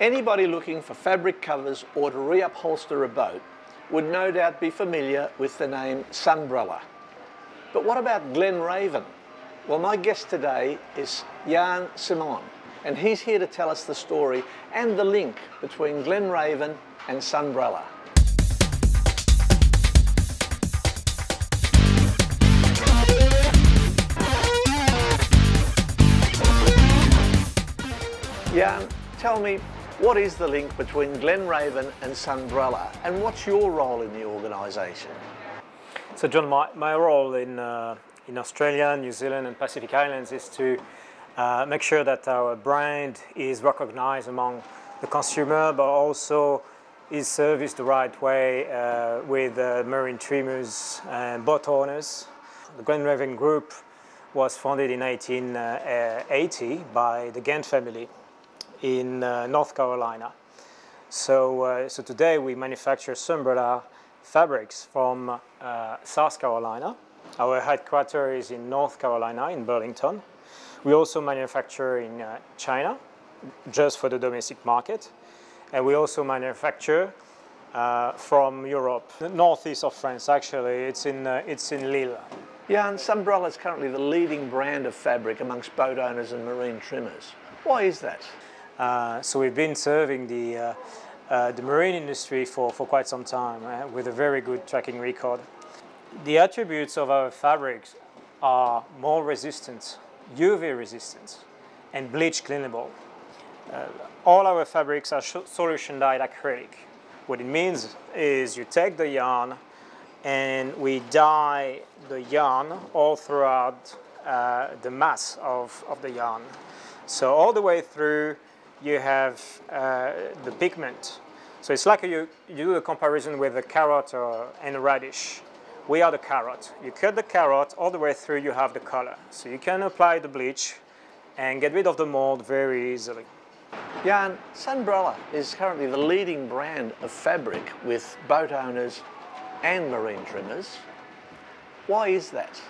Anybody looking for fabric covers or to reupholster a boat would no doubt be familiar with the name Sunbrella. But what about Glen Raven? Well, my guest today is Yann Simon, and he's here to tell us the story and the link between Glen Raven and Sunbrella. Yann, tell me, what is the link between Glen Raven and Sunbrella, and what's your role in the organisation? So, John, my, my role in, uh, in Australia, New Zealand, and Pacific Islands is to uh, make sure that our brand is recognized among the consumer, but also is serviced the right way uh, with uh, marine trimmers and boat owners. The Glen Raven Group was founded in 1880 by the Gant family in uh, North Carolina. So, uh, so today we manufacture Sunbrella fabrics from uh, South Carolina. Our headquarters is in North Carolina, in Burlington. We also manufacture in China, just for the domestic market. And we also manufacture uh, from Europe, northeast of France actually, it's in, uh, it's in Lille. Yeah, and Sunbrella is currently the leading brand of fabric amongst boat owners and marine trimmers. Why is that? Uh, so we've been serving the, uh, uh, the marine industry for, for quite some time with a very good tracking record. The attributes of our fabrics are more resistant, UV resistant, and bleach cleanable. Uh, all our fabrics are solution dyed acrylic. What it means is you take the yarn and we dye the yarn all throughout uh, the mass of, of the yarn. So all the way through you have uh, the pigment. So it's like you, you do a comparison with a carrot or, and a radish. We are the carrot. You cut the carrot, all the way through you have the color. So you can apply the bleach and get rid of the mold very easily. Yann, Sunbrella is currently the leading brand of fabric with boat owners and marine trimmers. Why is that?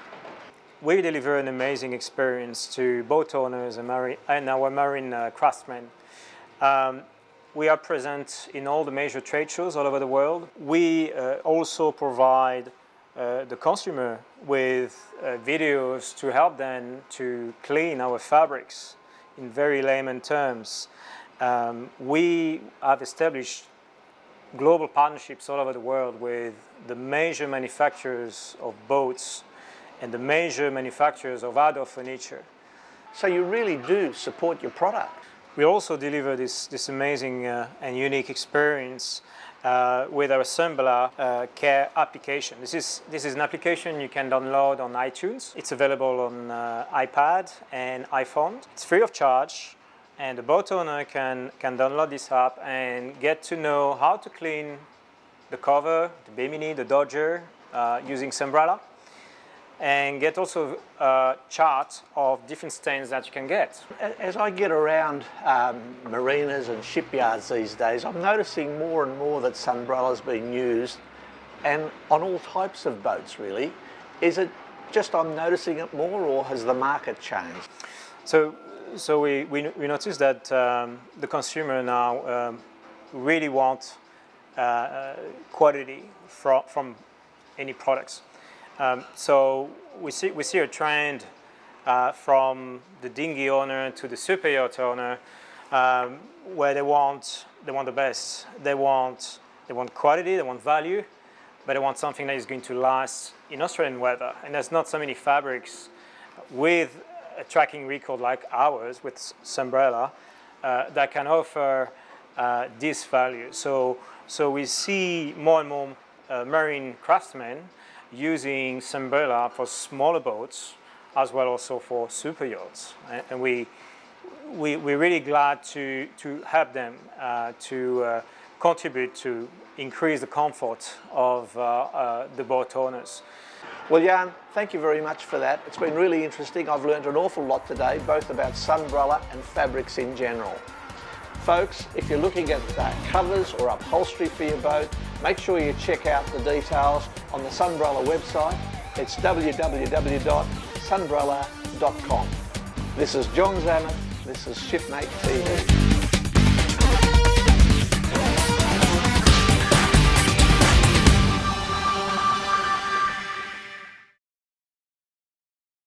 We deliver an amazing experience to boat owners and, and our marine uh, craftsmen. Um, we are present in all the major trade shows all over the world. We uh, also provide uh, the consumer with uh, videos to help them to clean our fabrics in very layman terms. Um, we have established global partnerships all over the world with the major manufacturers of boats and the major manufacturers of outdoor furniture. So you really do support your product? We also deliver this, this amazing uh, and unique experience uh, with our Sunbrella uh, Care application. This is, this is an application you can download on iTunes. It's available on uh, iPad and iPhone. It's free of charge and the boat owner can, can download this app and get to know how to clean the cover, the bimini, the dodger uh, using Sunbrella and get also a chart of different stains that you can get. As I get around um, marinas and shipyards these days, I'm noticing more and more that Sunbrella's being used and on all types of boats really. Is it just I'm noticing it more or has the market changed? So, so we, we, we noticed that um, the consumer now um, really want uh, uh quality from, from any products. Um, so we see, we see a trend uh, from the dinghy owner to the super yacht owner um, where they want, they want the best. They want, they want quality, they want value, but they want something that is going to last in Australian weather. And there's not so many fabrics with a tracking record like ours with Sunbrella uh, that can offer uh, this value. So, so we see more and more uh, marine craftsmen using Sunbrella for smaller boats as well also for super yachts. And we, we, we're really glad to, to help them uh, to uh, contribute to increase the comfort of uh, uh, the boat owners. Well, Yann, thank you very much for that. It's been really interesting. I've learned an awful lot today, both about Sunbrella and fabrics in general. Folks, if you're looking at covers or upholstery for your boat, make sure you check out the details on the Sunbrella website. It's www.sunbrella.com. This is John Zammit. This is Shipmate TV.